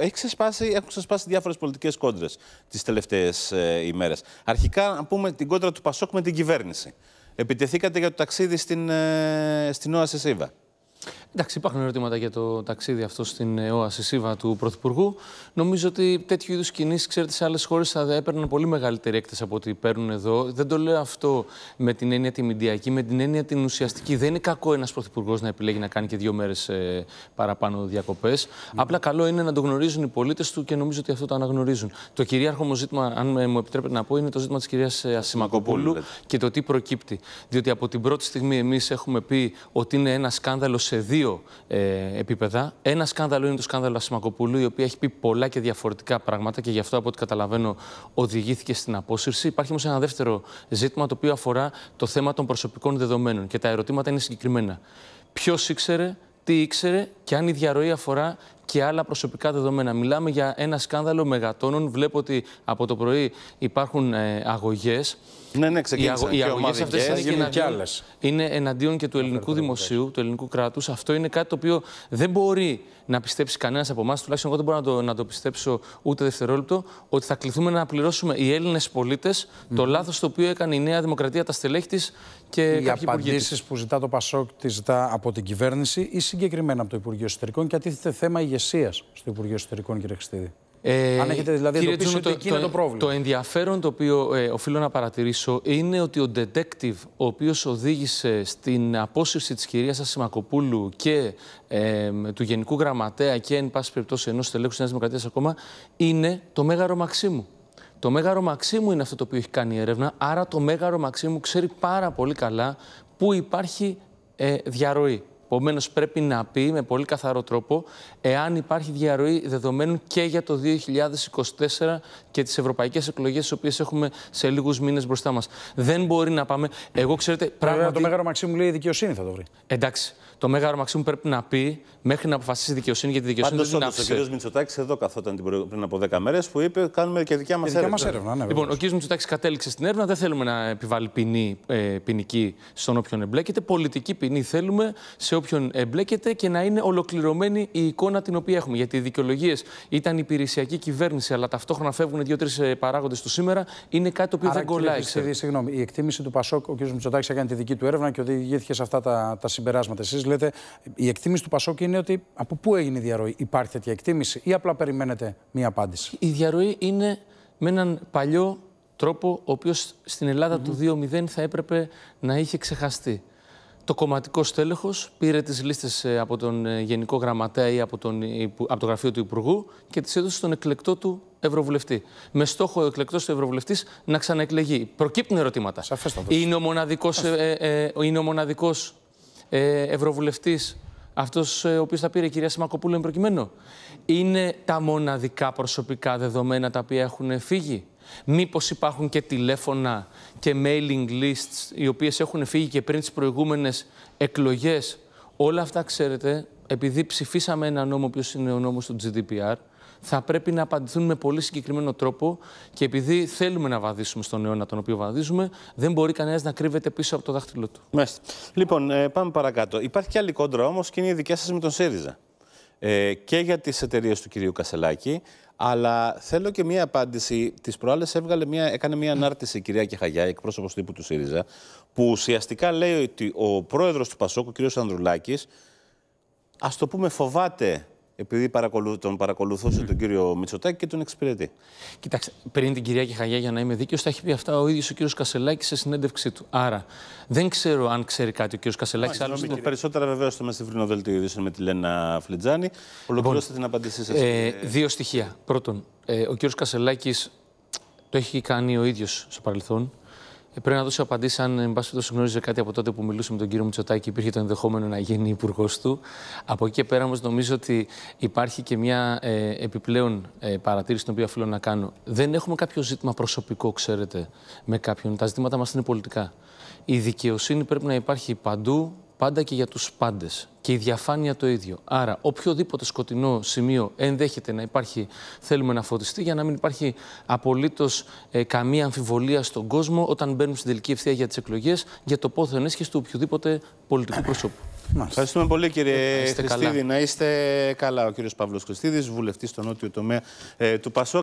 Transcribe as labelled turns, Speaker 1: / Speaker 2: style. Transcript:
Speaker 1: έχει ξεσπάσει, έχουν ξεσπάσει διάφορες πολιτικές κόντρες τις τελευταίες ε, ημέρες. Αρχικά, να πούμε την κόντρα του Πασόκ με την κυβέρνηση. Επιτεθήκατε για το ταξίδι στην, ε, στην Όαση Σίβα.
Speaker 2: Εντάξει, υπάρχουν ερωτήματα για το ταξίδι αυτό στην ΟΑΣΙ ΣΥΒΑ του Πρωθυπουργού. Νομίζω ότι τέτοιου είδους κινήσεις, ξέρετε, σε άλλες χώρες θα έπαιρναν πολύ μεγαλύτερη έκταση από ό,τι παίρνουν εδώ. Δεν το λέω αυτό με την έννοια τη μηντιακή, με την έννοια την ουσιαστική. Δεν είναι κακό ένας Πρωθυπουργός να επιλέγει να κάνει και δύο μέρες ε, παραπάνω διακοπές. Απλά καλό είναι να το γνωρίζουν οι πολίτες του και νομίζω ότι αυτό το αναγνωρίζουν. Το κυρίαρχο μου ζήτημα, αν μου επιτρέπετε να πω, είναι το ζήτημα της κυρίας ε, Ασημακοπούλου και το τι προκύπτει. Διότι από την πρώτη στιγμή εμείς έχουμε πει ότι είναι ένα σκάνδαλο σε δύο δύο ε, επίπεδα. Ένα σκάνδαλο είναι το σκάνδαλο Ασημακοπούλου, η οποία έχει πει πολλά και διαφορετικά πράγματα και γι' αυτό, από ό,τι καταλαβαίνω, οδηγήθηκε στην απόσυρση. Υπάρχει όμως ένα δεύτερο ζήτημα, το οποίο αφορά το θέμα των προσωπικών δεδομένων. Και τα ερωτήματα είναι συγκεκριμένα. Ποιος ήξερε, τι ήξερε και αν η διαρροή αφορά και άλλα προσωπικά δεδομένα. Μιλάμε για ένα σκάνδαλο μεγατόνων. Βλέπω ότι από το πρωί υπάρχουν ε, αγωγές.
Speaker 1: Ναι, ναι, ξεκίνησαν.
Speaker 2: Οι, αγωγές αυτές είναι, και είναι εναντίον και του ελληνικού δημοσίου, του ελληνικού κράτους. Αυτό είναι κάτι το οποίο δεν μπορεί να πιστέψει κανένας από εμάς, τουλάχιστον εγώ δεν μπορώ να το, να το πιστέψω ούτε δευτερόλεπτο, ότι θα κληθούμε να πληρώσουμε οι Έλληνες πολίτες το λάθος το οποίο έκανε η Νέα Δημοκρατία, τα στελέχη της και οι κάποιοι
Speaker 3: απαντήσεις που ζητά το Πασόκ τη ζητά από την κυβέρνηση ή συγκεκριμένα από το Υπουργείο Εσωτερικών και αντίθεται θέμα ηγεσίας στο Υπουργείο Εσωτερικών, κύριε Χριστίδη. Ε, Αν έχετε δηλαδή εντοπίσει ότι εκεί
Speaker 2: το,
Speaker 3: είναι το πρόβλημα.
Speaker 2: Το ενδιαφέρον το οποίο ε, οφείλω να παρατηρήσω είναι ότι ο detective ο οποίος οδήγησε στην απόσυρση της κυρίας Ασημακοπούλου και ε, του Γενικού Γραμματέα και εν πάση περιπτώσει ενός τελέχου της Νέας Δημοκρατίας ακόμα είναι το Μέγαρο Μαξίμου. Το Μέγαρο Μαξίμου είναι αυτό το οποίο έχει κάνει η έρευνα, άρα το Μέγαρο Μαξίμου ξέρει πάρα πολύ καλά πού υπάρχει ε, διαρροή. Επομένως, πρέπει να πει με πολύ καθαρό τρόπο εάν υπάρχει διαρροή δεδομένων και για το 2024 και τις ευρωπαϊκές εκλογές, τις οποίες έχουμε σε λίγους μήνες μπροστά μας. Δεν μπορεί να πάμε. Εγώ ξέρετε.
Speaker 3: Πράγματι... Το Μέγαρο Μαξίμου λέει η δικαιοσύνη θα το βρει.
Speaker 2: Εντάξει. Το Μέγαρο Μαξίμου πρέπει να πει μέχρι να αποφασίσει η δικαιοσύνη για τη δικαιοσύνη.
Speaker 1: Πάντως, ο κ. Μητσοτάκης εδώ καθόταν πριν από 10 μέρες που είπε: Κάνουμε και δικιά μας έρευνα.
Speaker 3: έρευνα ναι,
Speaker 2: λοιπόν, ο κ. Μητσοτάκης κατέληξε στην έρευνα. Δεν θέλουμε να επιβάλλει ποινή ε, ποινική στον όποιον εμπλέκεται. Πολιτική ποινή θέλουμε σε όποιον εμπλέκεται και να είναι ολοκληρωμένη η εικόνα την οποία έχουμε. Γιατί οι δικαιολογίες ήταν υπηρεσιακή κυβέρνηση, αλλά ταυτόχρονα φεύγουν δύο-τρεις ε, παράγοντες του σήμερα, είναι κάτι το οποίο Άρα, δεν κολλάει.
Speaker 3: Κύριε, συγγνώμη, η εκτίμηση του Πασόκ, ο κ. Μητσοτάκης έκανε τη δική του έρευνα και οδηγήθηκε σε αυτά τα, τα συμπεράσματα. Εσείς λέτε, η εκτίμηση του Πασόκ είναι ότι από πού έγινε η διαρροή, υπάρχει τέτοια εκτίμηση ή απλά περιμένετε μία απάντηση;
Speaker 2: Η διαρροή είναι με έναν παλιό τρόπο, ο οποίος στην Ελλάδα mm -hmm. του 2.0 θα έπρεπε να είχε ξεχαστεί το κομματικό στέλεχος πήρε τις λίστες ε, από τον ε, Γενικό Γραμματέα ή από, τον, από το γραφείο του Υπουργού και τις έδωσε στον εκλεκτό του Ευρωβουλευτή. Με στόχο ο εκλεκτός του Ευρωβουλευτής να ξαναεκλεγεί. Προκύπτουν ερωτήματα. Είναι ο μοναδικός ε, ε, είναι ο μοναδικός, ε, Ευρωβουλευτής αυτός ο οποίος θα πήρε η κυρία Σιμακοπούλου εν προκειμένου. Είναι τα μοναδικά προσωπικά δεδομένα τα οποία έχουν φύγει; Μήπως υπάρχουν και τηλέφωνα και mailing lists οι οποίες έχουν φύγει και πριν τις προηγούμενες εκλογές; Όλα αυτά, ξέρετε, επειδή ψηφίσαμε ένα νόμο, ο είναι ο νόμος του GDPR, θα πρέπει να απαντηθούν με πολύ συγκεκριμένο τρόπο και επειδή θέλουμε να βαδίσουμε στον αιώνα τον οποίο βαδίζουμε, δεν μπορεί κανένας να κρύβεται πίσω από το δάχτυλό του.
Speaker 1: Μάλιστα. Λοιπόν, ε, πάμε παρακάτω. Υπάρχει και άλλη κόντρα όμως και είναι η δικιά σας με τον ΣΥΡΙΖΑ. Ε, και για τις εταιρείες του κυρίου Κασελάκη, αλλά θέλω και μία απάντηση. Τις προάλλες έκανε μία ανάρτηση η κυρία Κεχαγιά, εκπρόσωπος τύπου του ΣΥΡΙΖΑ, που ουσιαστικά λέει ότι ο πρόεδρος του Πασόκ, ο κ. Ανδρουλάκης, ας το πούμε, φοβάται επειδή τον παρακολουθούσε τον κύριο Μητσοτάκη και τον εξυπηρετεί.
Speaker 2: Κοιτάξτε, πριν την κυρία Κεχαγιά, για να είμαι δίκαιος, θα έχει πει αυτά ο ίδιος ο κύριος Κασελάκης σε συνέντευξή του. Άρα, δεν ξέρω αν ξέρει κάτι ο κύριος Κασελάκης.
Speaker 1: Άλλωστε... Περισσότερα βεβαίως στο Μεσηβρινοδέλτιο ειδήσεων με τη Λένα Φλιτζάνη. Ολοκληρώστε την απάντησή σας.
Speaker 2: Ε, δύο στοιχεία. Πρώτον, ε, ο κύριος Κασελάκης το έχει κάνει ο ίδιος στο παρελθόν. Ε, πρέπει να δώσω απαντήσεις αν, εν πάση περιπτώσει, γνώριζε κάτι από τότε που μιλούσε με τον κύριο Μητσοτάκη, υπήρχε το ενδεχόμενο να γίνει υπουργός του. Από εκεί και πέρα, όμως, νομίζω ότι υπάρχει και μια ε, επιπλέον ε, παρατήρηση, την οποία οφείλω να κάνω. Δεν έχουμε κάποιο ζήτημα προσωπικό, ξέρετε, με κάποιον. Τα ζητήματα μας είναι πολιτικά. Η δικαιοσύνη πρέπει να υπάρχει παντού, πάντα και για τους πάντες. Και η διαφάνεια το ίδιο. Άρα, οποιοδήποτε σκοτεινό σημείο ενδέχεται να υπάρχει, θέλουμε να φωτιστεί για να μην υπάρχει απολύτως ε, καμία αμφιβολία στον κόσμο όταν μπαίνουμε στην τελική ευθεία για τις εκλογές για το πόθο ενέσχεση του οποιοδήποτε πολιτικού προσώπου.
Speaker 1: Ευχαριστούμε πολύ κύριε
Speaker 2: είστε
Speaker 1: Χριστίδη.
Speaker 2: καλά.
Speaker 1: Να είστε καλά. Ο κύριος Παύλος Χριστίδης, βουλευτής στο νότιο τομέα ε, του Πασόκ.